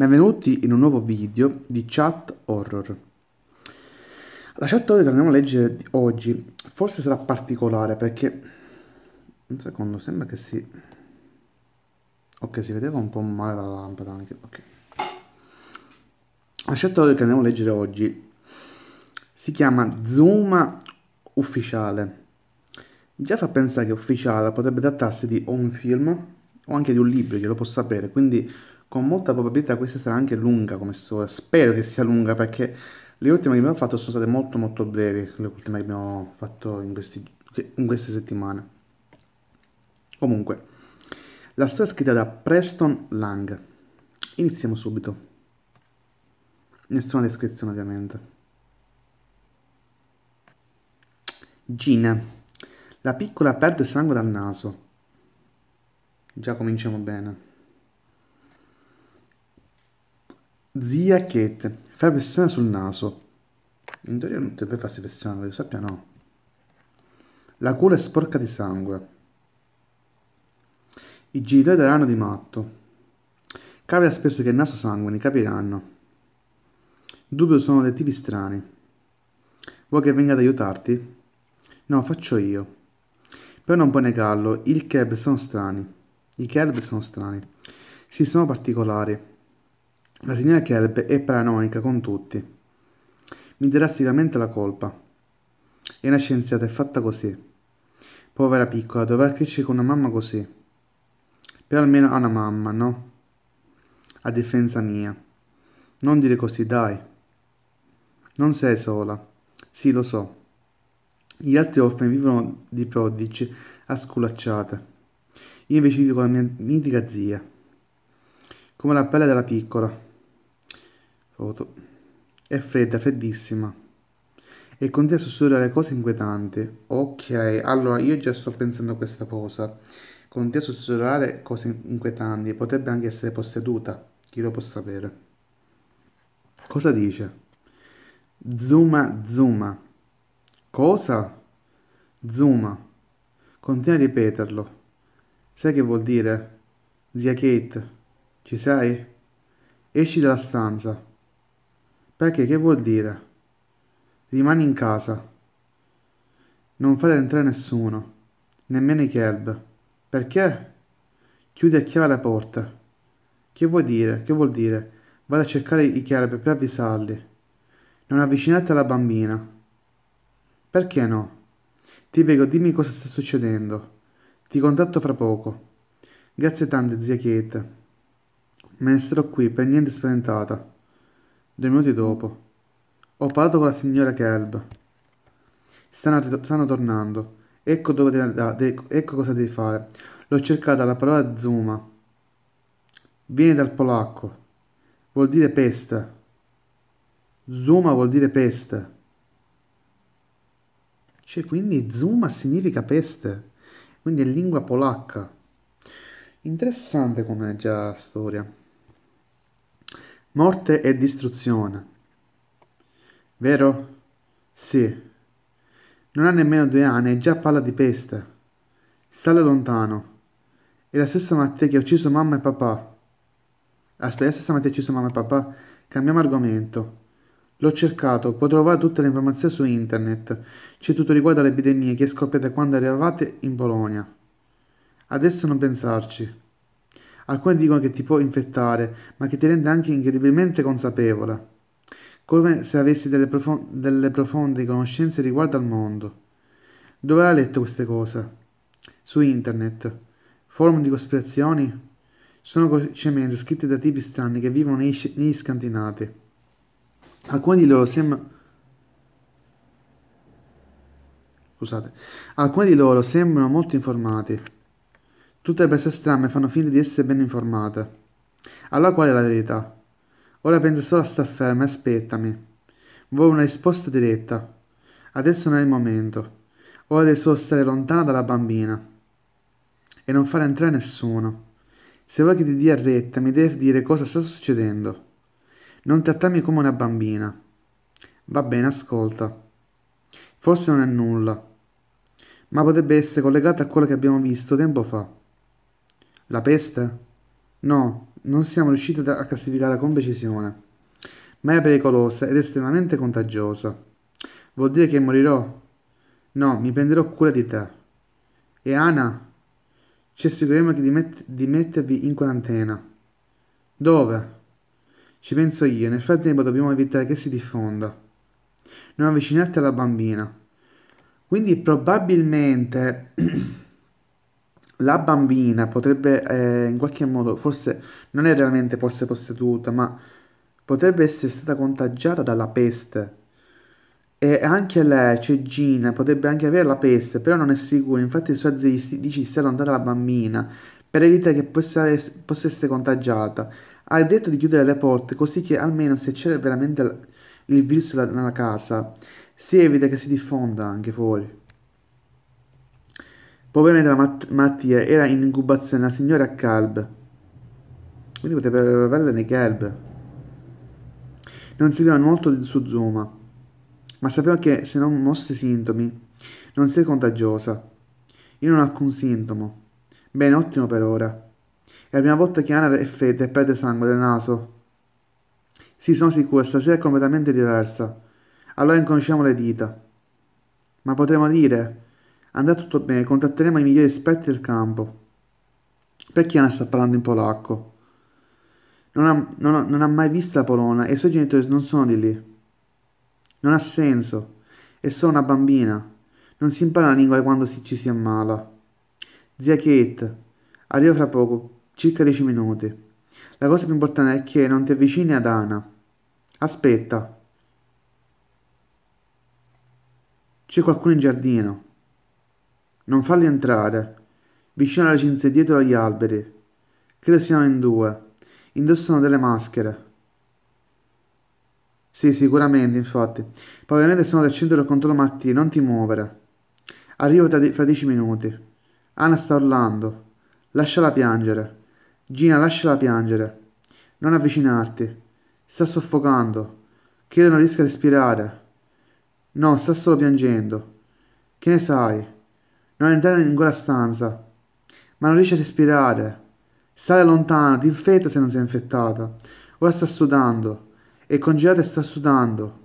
Benvenuti in un nuovo video di chat horror. La chat horror che andiamo a leggere oggi forse sarà particolare perché... Un secondo, sembra che si... Ok, si vedeva un po' male la lampada anche. Ok. La chat horror che andiamo a leggere oggi si chiama Zuma Ufficiale. Già fa pensare che ufficiale potrebbe trattarsi di un film o anche di un libro, glielo posso sapere, quindi con molta probabilità questa sarà anche lunga come storia. Spero che sia lunga perché le ultime che abbiamo fatto sono state molto molto brevi, le ultime che abbiamo fatto in, questi, in queste settimane. Comunque, la storia è scritta da Preston Lang. Iniziamo subito. Nessuna descrizione ovviamente. Gina. La piccola perde sangue dal naso. Già cominciamo bene. Zia Kate, fa pressione sul naso. In teoria non dovrebbe farsi pressione, lo sappia no. La culla è sporca di sangue. I genitori daranno di matto. Capita spesso che il naso sanguini, capiranno. Dubito sono dei tipi strani. Vuoi che venga ad aiutarti? No, faccio io. Però non puoi negarlo, i kelb sono strani. I kelb sono strani. Sì, sono particolari. La signora Kelp è paranoica con tutti. Mi drasticamente la colpa. È una scienziata, è fatta così. Povera piccola, dovrà crescere con una mamma così. Però almeno ha una mamma, no? A difesa mia. Non dire così, dai. Non sei sola. Sì, lo so. Gli altri orfani vivono di prodigi a sculacciate. Io invece vivo con la mia mitica zia. Come la pelle della piccola Foto. È fredda, freddissima. E continua a sussurrare cose inquietanti. Ok, allora io già sto pensando a questa cosa. Continua a sussurrare cose inquietanti. Potrebbe anche essere posseduta. Chi lo può sapere? Cosa dice? Zuma, zuma. Cosa? Zuma. Continua a ripeterlo. Sai che vuol dire? Zia Kate, ci sei? Esci dalla stanza. Perché che vuol dire? Rimani in casa. Non fare entrare nessuno, nemmeno i kelb. Perché? Chiudi a chiave la porta. Che vuoi dire? Che vuol dire? Vado a cercare i kelb per avvisarli. Non avvicinarti alla bambina. Perché no? Ti prego, dimmi cosa sta succedendo. Ti contatto fra poco. Grazie tante, zia Kate. Me ne starò qui, per niente spaventata. Due minuti dopo. Ho parlato con la signora Kelb. Stanno, stanno tornando. Ecco, dove de, de, ecco cosa devi fare. L'ho cercata la parola Zuma. Viene dal polacco. Vuol dire peste. Zuma vuol dire peste. Cioè, quindi Zuma significa peste. Quindi è lingua polacca. Interessante come già storia. Morte e distruzione. Vero? Sì. Non ha nemmeno due anni e già parla di peste. Stale lontano. È la stessa mattina che ha ucciso mamma e papà. Aspetta, la stessa mattina che ha ucciso mamma e papà. Cambiamo argomento. L'ho cercato, puoi trovare tutte le informazioni su internet. C'è tutto riguardo all'epidemia che è scoppiata quando eravate in Polonia. Adesso non pensarci. Alcuni dicono che ti può infettare, ma che ti rende anche incredibilmente consapevole, come se avessi delle, profon- delle profonde conoscenze riguardo al mondo. Dove hai letto queste cose? Su internet. Forum di cospirazioni? Sono velocemente scritte da tipi strani che vivono negli, negli scandinavi. Alcuni di loro sembrano... Scusate. Alcuni di loro sembrano molto informati. Tutte le persone strane fanno finta di essere ben informate. Allora qual è la verità? Ora pensa solo a star ferma e aspettami. Vuoi una risposta diretta. Adesso non è il momento. Ora devi solo stare lontana dalla bambina. E non fare entrare nessuno. Se vuoi che ti dia retta, mi devi dire cosa sta succedendo. Non trattarmi come una bambina. Va bene, ascolta. Forse non è nulla, ma potrebbe essere collegato a quello che abbiamo visto tempo fa. La peste? No, non siamo riusciti a classificarla con precisione, ma è pericolosa ed estremamente contagiosa. Vuol dire che morirò? No, mi prenderò cura di te. E Ana? Ci assicureremo di, met- di mettervi in quarantena. Dove? Ci penso io, nel frattempo dobbiamo evitare che si diffonda. Non avvicinarti alla bambina. Quindi probabilmente la bambina potrebbe eh, in qualche modo, forse non è realmente forse posseduta, ma potrebbe essere stata contagiata dalla peste. E anche lei, cioè Gina, potrebbe anche avere la peste, però non è sicuro. Infatti, sua zia dice di allontanare la bambina per evitare che possa, possa essere contagiata. Ha detto di chiudere le porte così che almeno se c'è veramente il virus nella casa si evita che si diffonda anche fuori. Ovviamente la mat- malattia era in incubazione la signora Calb. Quindi potrebbe avere nei Calb. Non sapeva molto su Zuma, ma sapeva che se non mostri sintomi non sei contagiosa. Io non ho alcun sintomo. Bene, ottimo per ora. È la prima volta che Anna è fredda e perde sangue dal naso. Sì, sono sicuro, stasera è completamente diversa. Allora incrociamo le dita. Ma potremmo dire Andrà tutto bene, contatteremo i migliori esperti del campo. Perché Anna sta parlando in polacco? Non ha, non, ha, non ha, mai visto la Polona e i suoi genitori non sono di lì. Non ha senso. È solo una bambina. Non si impara la lingua quando si, ci si ammala. Zia Kate, arrivo fra poco, circa dieci minuti. La cosa più importante è che non ti avvicini ad Anna. Aspetta. C'è qualcuno in giardino. Non farli entrare. Vicino alla cinzia dietro agli alberi. Credo siano in due. Indossano delle maschere. Sì, sicuramente, infatti. Probabilmente sono del centro del controllo mattino, non ti muovere. Arrivo fra dieci minuti. Anna sta urlando. Lasciala piangere. Gina, lasciala piangere. Non avvicinarti. Sta soffocando. Credo non riesca a respirare. No, sta solo piangendo. Che ne sai? Non entrare in quella stanza. Ma non riesce a respirare. Stai lontano, ti infetta se non sei infettata. Ora sta sudando. È congelata e sta sudando.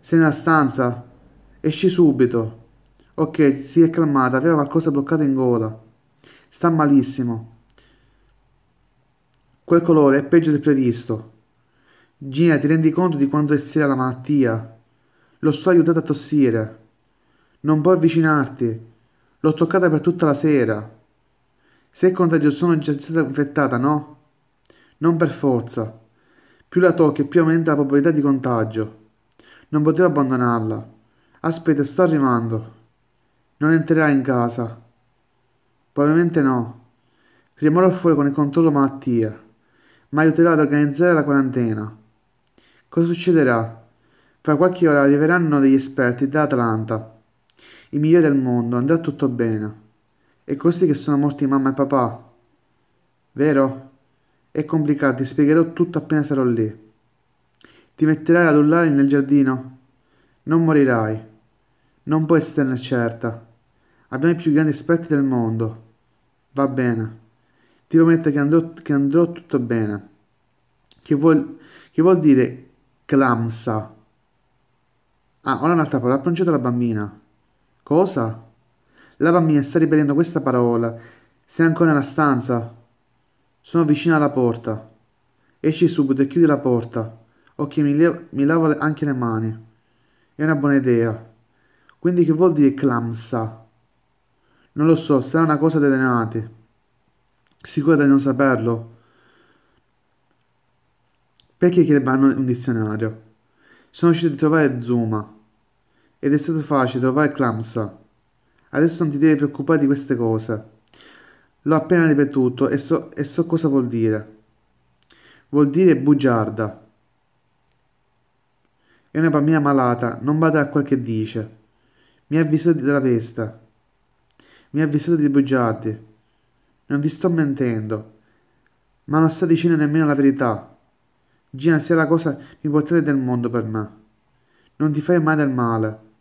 Sei nella stanza? Esci subito. Ok, si è calmata, aveva qualcosa bloccato in gola. Sta malissimo. Quel colore è peggio del previsto. Gina, ti rendi conto di quanto è seria la malattia? Lo sto aiutando a tossire. Non puoi avvicinarti. L'ho toccata per tutta la sera. Se è contagiosa sono già stata infettata, no? Non per forza. Più la tocchi più aumenta la probabilità di contagio. Non potevo abbandonarla. Aspetta, sto arrivando. Non entrerai in casa. Probabilmente no. Rimarrò fuori con il controllo malattia, ma aiuterà ad organizzare la quarantena. Cosa succederà? Fra qualche ora arriveranno degli esperti da Atlanta i migliori del mondo, andrà tutto bene. È così che sono morti mamma e papà. Vero? È complicato, ti spiegherò tutto appena sarò lì. Ti metterai ad urlare nel giardino? Non morirai. Non puoi esserne certa. Abbiamo i più grandi esperti del mondo. Va bene. Ti prometto che andrò, che andrò tutto bene. Che vuol, che vuol dire clamsa? Ah, ora un'altra parola. Ha pronunciato la bambina. Cosa? La bambina sta ripetendo questa parola. Sei ancora nella stanza? Sono vicino alla porta. Esci subito e chiudi la porta. Ok, mi, mi lavo anche le mani. È una buona idea. Quindi che vuol dire clamsa? Non lo so, sarà una cosa delle nati. Sicura di non saperlo? Perché chiederanno un dizionario? Sono riuscito a trovare Zuma ed è stato facile trovare Clamsa. Adesso non ti devi preoccupare di queste cose. L'ho appena ripetuto e so, e so cosa vuol dire. Vuol dire bugiarda. È una bambina malata, non bada a quel che dice. Mi ha avvisato della peste. Mi ha avvisato di bugiardi. Non ti sto mentendo. Ma non sta dicendo nemmeno la verità. Gina sia la cosa più importante del mondo per me. Non ti fai mai del male.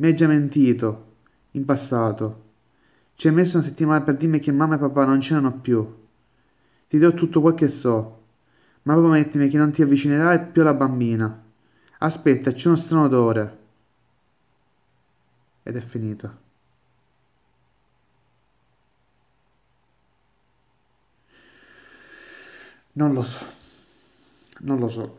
Mi hai già mentito, in passato. Ci hai messo una settimana per dirmi che mamma e papà non c'erano più. Ti do tutto quel che so, ma promettimi che non ti avvicinerai più alla bambina. Aspetta, c'è uno strano odore. Ed è finita. Non lo so. Non lo so.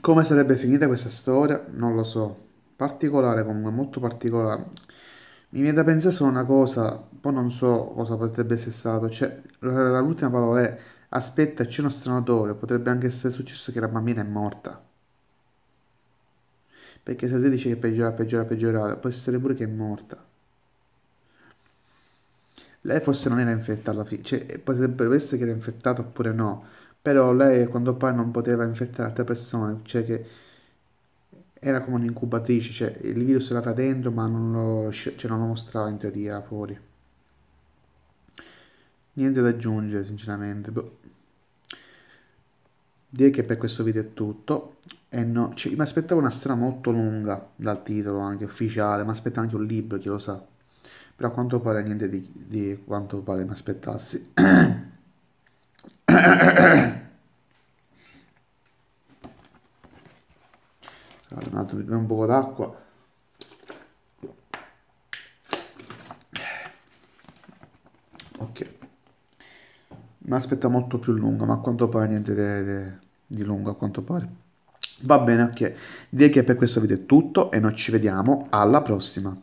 Come sarebbe finita questa storia? Non lo so. Particolare comunque, molto particolare. Mi viene da pensare solo una cosa, poi non so cosa potrebbe essere stato. Cioè, l'ultima parola è aspetta, c'è uno strano odore. Potrebbe anche essere successo che la bambina è morta. Perché se si dice che peggiora, peggiora, peggiora, può essere pure che è morta. Lei forse non era infetta alla fine, cioè potrebbe essere che era infettata oppure no, però lei a quanto pare non poteva infettare altre persone, cioè che era come un'incubatrice, cioè il virus era là dentro ma non lo, sc- cioè, lo mostrava in teoria fuori. Niente da aggiungere sinceramente. Boh. Direi che per questo video è tutto. E no, cioè, mi aspettavo una storia molto lunga dal titolo anche ufficiale, mi aspettavo anche un libro, chi lo sa. Però a quanto pare niente di, di quanto pare mi aspettassi. un bevo un po' d'acqua. Ok. Mi aspetta molto più lunga, ma a quanto pare niente de- de- di lungo, a quanto pare. Va bene, ok. Direi che per questo video è tutto e noi ci vediamo alla prossima.